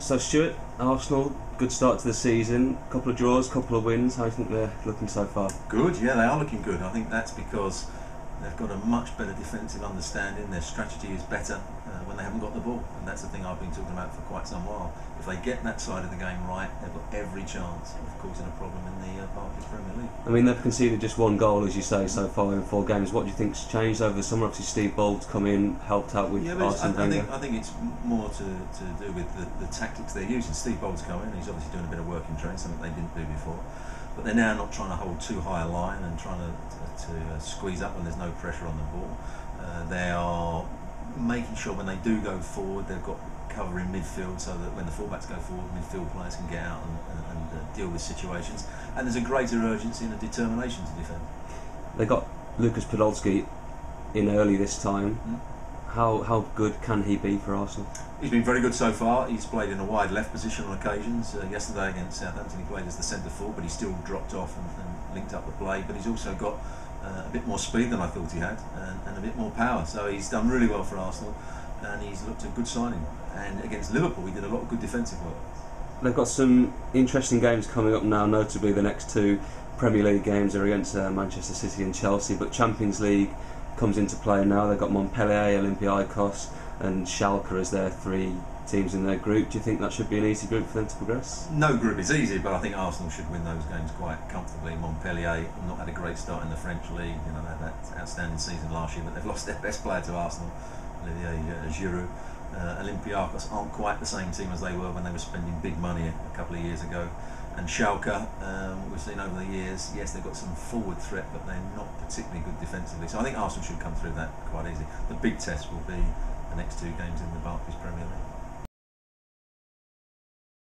So Stewart, Arsenal, good start to the season. A couple of draws, couple of wins. How do you think they're looking so far? Good, yeah, they are looking good. I think that's because they've got a much better defensive understanding. Their strategy is better uh, when they haven't got the ball, and that's the thing I've been talking about for quite some while. If they get that side of the game right, they've got every chance of causing a problem in the uh, Barclays Premier League. I mean, they've conceded just one goal, as you say, so far in four games. What do you think's changed over the summer? Obviously, Steve Bould's come in, helped out with Yeah, but I, I think I think it's more to, to do with the, the tactics they're using. Steve Bould's come in; he's obviously doing a bit of work in training, something they didn't do before. But they're now not trying to hold too high a line and trying to, to, uh, squeeze up when there's no pressure on the ball. Uh, they are making sure when they do go forward, they've got cover in midfield so that when the fullbacks go forward, midfield players can get out and, and, and uh, deal with situations. And there's a greater urgency and a determination to defend. They got Lucas Podolski in early this time. Mm. How how good can he be for Arsenal? He's been very good so far. He's played in a wide left position on occasions. Uh, yesterday against Southampton, he played as the centre forward, but he still dropped off and, and linked up the play. But he's also got uh, a bit more speed than I thought he had, and, and a bit more power. So he's done really well for Arsenal, and he's looked a good signing. And against Liverpool, he did a lot of good defensive work. They've got some interesting games coming up now, notably the next two Premier League games are against uh, Manchester City and Chelsea, but Champions League comes into play now. They've got Montpellier, Olympiacos, and Schalke as their three teams in their group. Do you think that should be an easy group for them to progress? No group is easy, but I think Arsenal should win those games quite comfortably. Montpellier not had a great start in the French league. You know, they had that outstanding season last year, but they've lost their best player to Arsenal, Olivier uh, Giroud. Uh, Olympiacos aren't quite the same team as they were when they were spending big money a couple of years ago. And Schalke, um, we've seen over the years, yes, they've got some forward threat, but they're not particularly good defensively. So I think Arsenal should come through that quite easy. The big test will be the next two games in the Barclays Premier League.